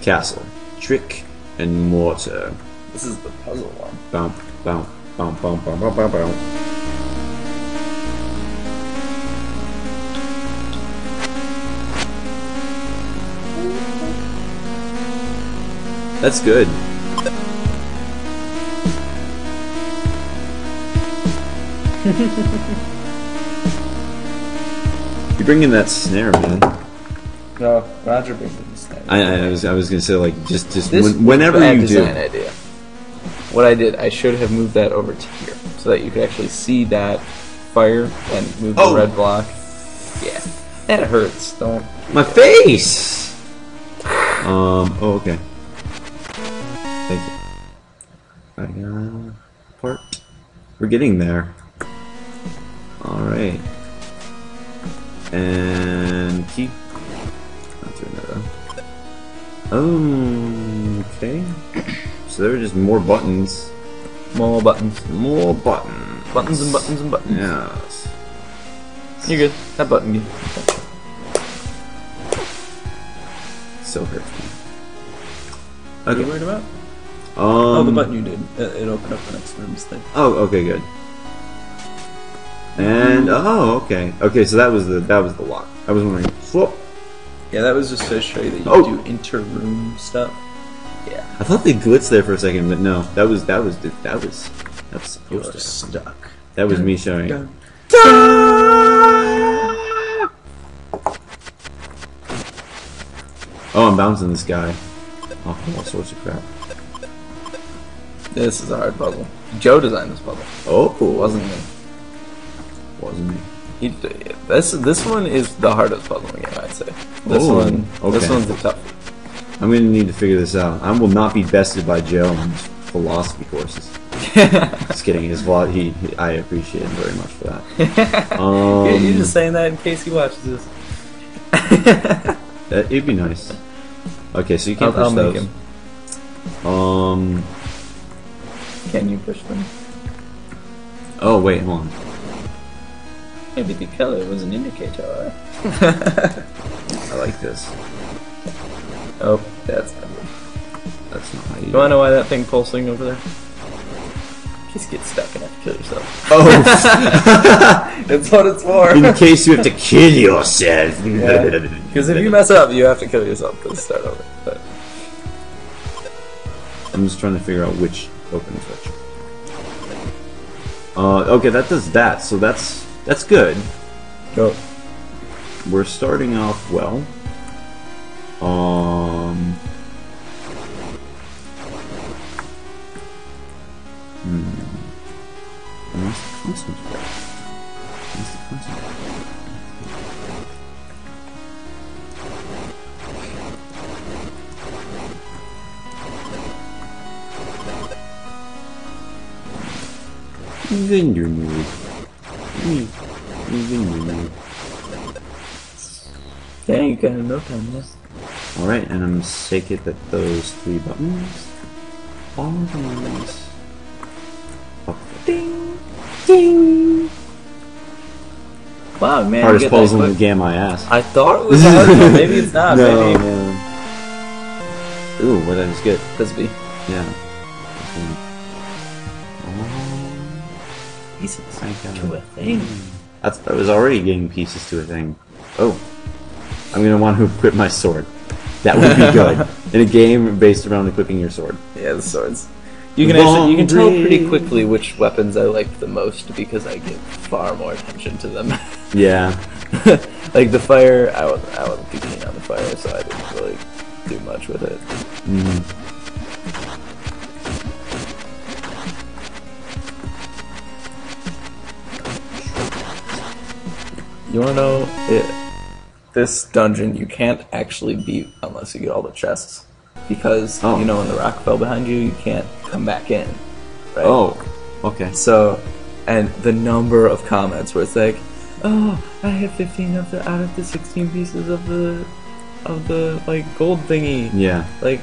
castle, trick and mortar. This is the puzzle one. Bum, bum, bum, bum, bum, bum, bum, bum. That's good. you bring in that snare, man. No, Roger brings in. I, I was I was gonna say like just just This when, whenever bad you do. design idea. What I did, I should have moved that over to here so that you could actually see that fire and move Oh. the red block. Yeah, that hurts. Don't. My face. Um. Oh, okay. Thank you. I got part. We're getting there. All right. And key. Not doing that. though. Okay. So there are just more buttons. More buttons. More buttons. Buttons and buttons and buttons. Yes. You're good. That button. good. So hurtful. me. What are you worried about? Um, oh, the button you did. It, it opened up the next room's thing. Oh, okay, good. And oh, okay, okay. So that was the that was the lock. I was wondering. Whoop. Yeah, that was just to show you that you Oh. do inter-room stuff. Yeah. I thought they blitzed there for a second, but no, that was that was that was that was supposed to. stuck. That was me showing. Dun. Oh, I'm bouncing this guy. Oh, all sorts of crap. This is a hard puzzle. Joe designed this puzzle. Oh, It wasn't me. wasn't me. He, this this one is the hardest puzzle game, I'd say. This Oh, one, this okay. one's the tough. I'm gonna need to figure this out. I will not be bested by Joe on his philosophy courses. Just kidding. His vlog, he, he- I appreciate him very much for that. Um, You're, you're just saying that in case he watches this. That, it'd be nice. Okay, so you can't I'll, I'll push make those. him. Um. Can you push them? Oh wait, hold on. Maybe the color was an indicator. I like this. Oh, that's not. That's not how you. Wanna know why that thing pulsing over there? Just get stuck and have to kill yourself. Oh, That's what it's for. in case you have to kill yourself. Because if you mess up, you have to kill yourself to start over. But I'm just trying to figure out which open switch. Uh, okay, that does that. So that's that's good. go. We're starting off well. Um. Hmm. Where's the concentrate? Where's the concentrate? Vendor mood. Yeah, you got no time left. Alright, and I'm it that those three buttons are the ones up there. Ding, ding. Wow, man. Hardest puzzle in the game I asked. I thought it was hard, but maybe it's not. no, maybe man. Ooh, well that is good. Frisbee. Yeah. Oh, Pieces I to a thing. That's, I was already getting pieces to a thing. Oh. I'm gonna want to equip my sword. That would be good. in a game based around equipping your sword. Yeah, the swords. You can actually you can tell pretty quickly which weapons I like the most because I give far more attention to them. Yeah. like the fire, I was I wasn't too keen on the fire, so I didn't really do much with it. Mm-hmm. You wanna know it, this dungeon you can't actually beat unless you get all the chests. Because Oh. you know when the rock fell behind you, you can't come back in. Right? Oh. Okay. So, and the number of comments where it's like, "Oh, I had 15 of the out of the 16 pieces of the of the like gold thingy." Yeah. Like,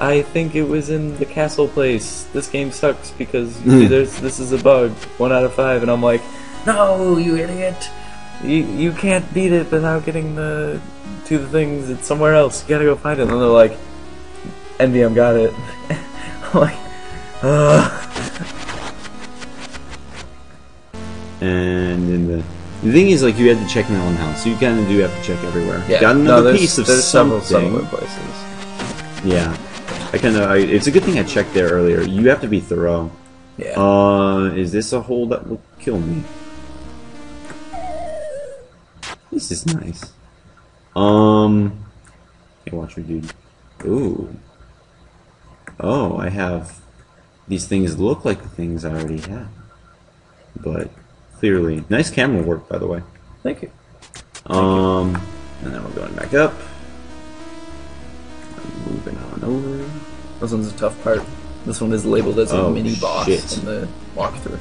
I think it was in the castle place. This game sucks because you there's this is a bug. One out of five, and I'm like, "No, you idiot! You you can't beat it without getting the to the things. It's somewhere else. You gotta go find it." And they're like, NVM got it. I'm like, uh, And in the the thing is, like, you had to check Melon House. So you kind of do have to check everywhere. yeah. Got no, another there's, piece of there's something. several places. Yeah. I kind of. It's a good thing I checked there earlier. You have to be thorough. Yeah. Uh, is this a hole that will kill me? This is nice. Um, hey, watch your dude. Ooh. Oh, I have these things look like the things I already have, but clearly nice camera work, by the way. Thank you. Um, and then we're going back up. Moving on over. This one's a tough part. This one is labeled as a Oh, mini boss shit. in the walkthrough.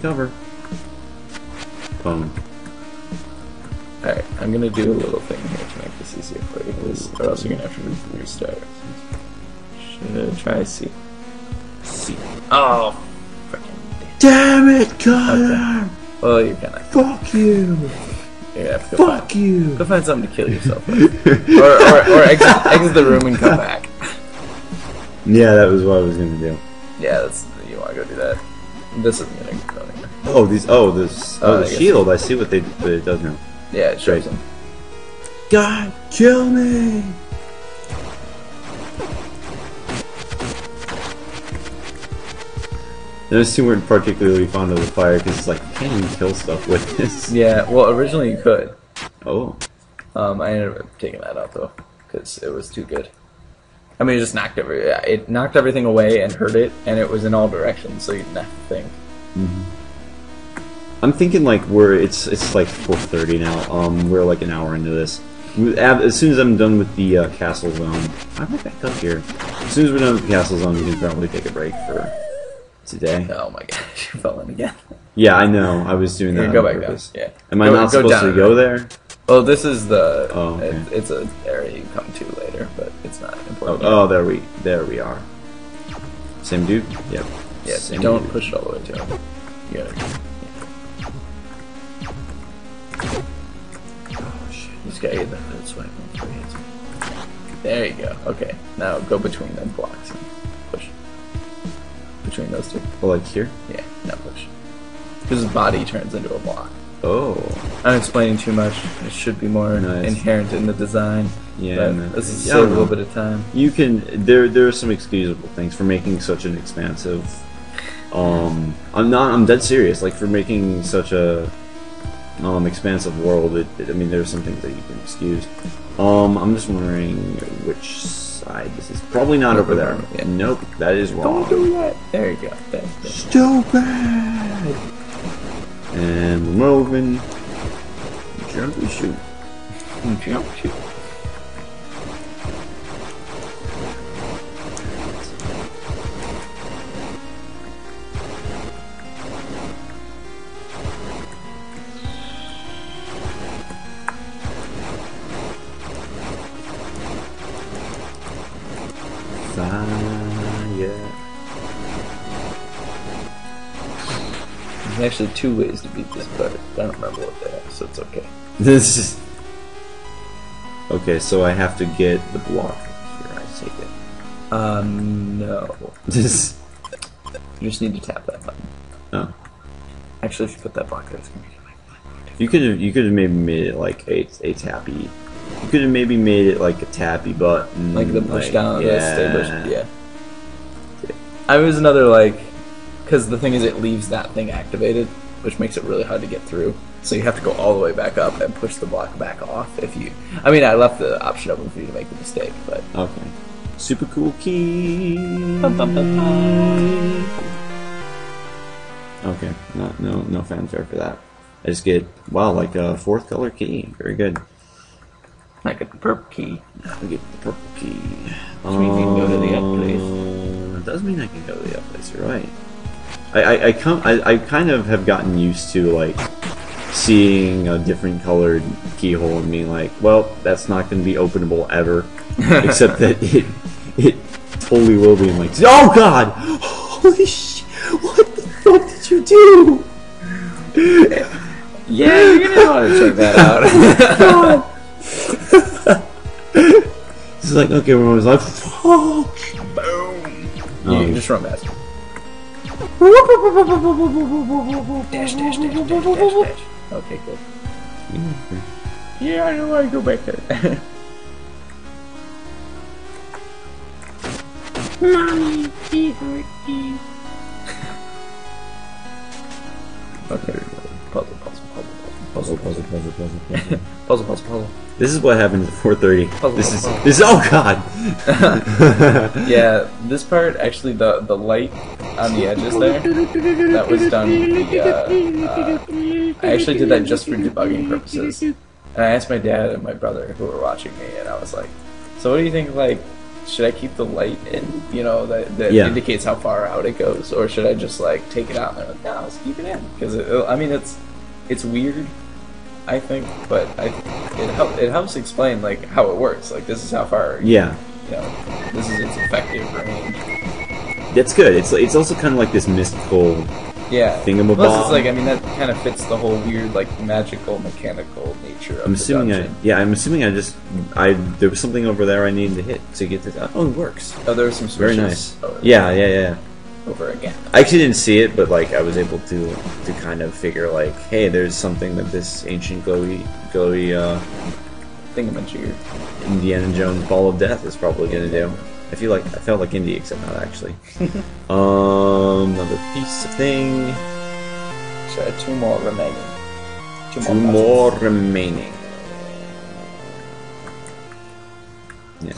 Cover. Boom. Alright, I'm gonna do a little thing here to make this easier for you, 'cause- or else you're gonna have to re- restart. Should try C. See. Oh, freaking. Damn it, Connor! Well, you're gonna, Fuck you! you're gonna have to go Fuck find, you! go find something to kill yourself with. or, or, or exit, exit the room and come back. Yeah, that was what I was gonna do. Yeah, that's, you wanna go do that. This isn't gonna go anywhere. Oh, these. Oh, this. Oh, Oh, the guess- shield. I see what they. What it does now. Yeah, it shows Great. them. God, kill me! Those two weren't particularly fond of the fire because it's like can you kill stuff with this. Yeah, well, originally you could. Oh, Um, I ended up taking that out though, because it was too good. I mean, it just knocked every it knocked everything away and hurt it, and it was in all directions, so you didn't have to think. I'm thinking like we're it's it's like 4:30 now. Um, we're like an hour into this. As soon as I'm done with the uh, castle zone, I'm I back up here? As soon as we're done with the castle zone, we can probably take a break for today. Oh my gosh, you fell in again. Yeah, I know. I was doing that. Go back down. purpose. Yeah. Am I not supposed to go there? Well, this is the. Oh, okay. it- it's an area you come to later, it's not Oh, important. oh, there we there we are. Same dude. Yep. yeah, Same don't dude. push it all the way to him. You gotta. Oh shit. You just gotta get that that swipe hits me. There you go. Okay, now go between them blocks and push. Between those two. Oh, like here? Yeah, now push. Because his body turns into a block. Oh. I'm explaining too much. It should be more Nice. inherent in the design. Yeah. this is Yeah, a little bit of time. You can there there are some excusable things for making such an expansive um I'm not I'm dead serious like for making such a um expansive world it, it- I mean there are some things that you can excuse um I'm just wondering which side this is probably not over there Yeah. nope that is wrong Don't do that. There you go. There. stupid and we're moving. Jump and shoot Jump, shoot. fire There's actually two ways to beat this part. I don't remember what they are, so it's okay. This is okay. So I have to get the block here. I take it. Um, no. This. You just need to tap that button. Oh, Actually, if you put that block there, it's gonna be you could have. You could have maybe made it like a a tappy. You could have maybe made it like a tappy button. like the push like- down, Yeah. the stay push. Yeah. I was another like, because the thing is, it leaves that thing activated, which makes it really hard to get through. So you have to go all the way back up and push the block back off. If you, I mean, I left the option open for you to make the mistake, but Okay. Super cool key. Bum, bum, bum. Okay. No, no, no fanfare for that. I just get wow, like a fourth color key. Very good. I get the purple key. I get the purple key. Which means you can go to the up place. Um, It does mean I can go to the up place. You're right. I I, I, come, I I kind of have gotten used to like seeing a different colored keyhole and being like, well, that's not going to be openable ever, except that it it totally will be. I'm like, oh god! Holy sh! What the fuck did you do? Yeah, you're gonna want to check that out. It's like, okay, when I was like, fuck! Boom. Oh. You just run past. Dash, dash, dash, dash, dash, dash. Okay, good. Yeah, I know I go back there. Mommy, he hurt me. okay. Puzzle, puzzle, puzzle, Puzzle, puzzle, puzzle, puzzle, puzzle. puzzle, puzzle, puzzle. this is what happens at 4:30. Puzzle, This is puzzle. this. Oh god! Yeah, this part actually the the light on the edges there. That was done. The, uh, uh, I actually did that just for debugging purposes. And I asked my dad and my brother who were watching me, and I was like, "So what do you think? Like, should I keep the light in? You know, that that Yeah. indicates how far out it goes, or should I just like take it out?" And they're like, "No, let's keep it in because I mean it's it's weird, I think, but I it help, it helps explain like how it works. Like this is how far yeah, you know this is its effective range. That's good. It's it's also kind of like this mystical Yeah. Thingamabob. Plus, it's like I mean that kind of fits the whole weird like magical mechanical nature of I'm the assuming I yeah I'm assuming I just I there was something over there I needed to hit to get this. Oh, it works. Oh, there were some Very nice. Over, Yeah, yeah, yeah. Over again. I actually didn't see it, but like I was able to to kind of figure like, hey, there's something that this ancient glowy glowy uh, Thingamajigger. Indiana Jones Ball of Death is probably gonna do. I feel like I felt like Indy, except not actually. um, another piece of thing. So two more remaining. Two puzzles. more remaining. Yeah.